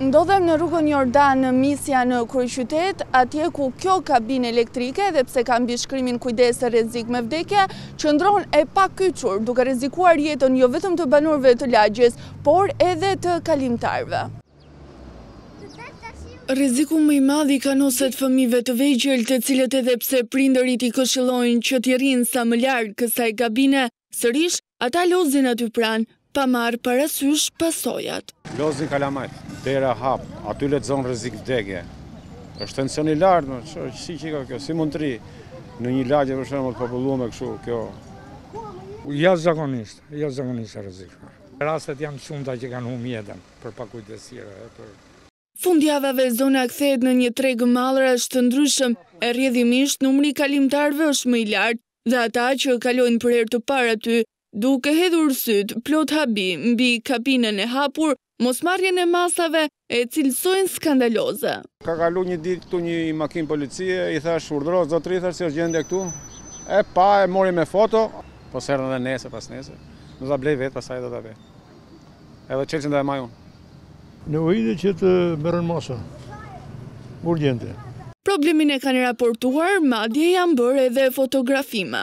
Ndodhem në rrugën Jordan Misja në kryeqytet, atje ku kjo kabinë elektrike, edhe pse ka mbishkrimin Kujdes rrezik me vdekje, qëndron e pakyçur, duke rrezikuar jetën jo vetëm të banorëve të lagjes, por edhe të kalimtarëve. Rreziku më i madh i kanoset fëmijëve të vegjël, të cilët edhe pse prindërit i këshillojnë që t'i rrinë sa më larg kësaj kabine, Sërish, ata lozin aty pranë, pa marrë parasysh pasojat. Lozin kalamajt, dera hap, aty lexon rrezik vdekje. Është tension i lartë, më, që, si që ka kjo, si mund të rri në një lagje për shembull të populluar me kështu, kjo. Jashtëzakonisht, jashtëzakonisht rrezik. Rastet janë të shumta që kanë humbë jetën për pakujdesira e për. Fundjavave zona kthehet në një treg mallrash të ndryshëm, e rrjedhimisht numri i kalimtarëve është më i lartë dhe ata që kalojnë për herë të parë aty, duke hedhur sytë plot habi mbi kabinën e hapur, mosmarrjen e masave, e cilësojnë skandaloze. Ka kalu një ditë këtu një makinë policie, i thash urdhëro zotëri thash si është gjendja këtu, e pa e mori me foto, po s'erdhën dhe nesër pas nesër, do ta blej vetë pastaj do ta vë. Edhe çelësin do e maj unë. Nevojitet që të merren masa urgjente. Problemin e kanë raportuar, madje janë bërë edhe fotografime.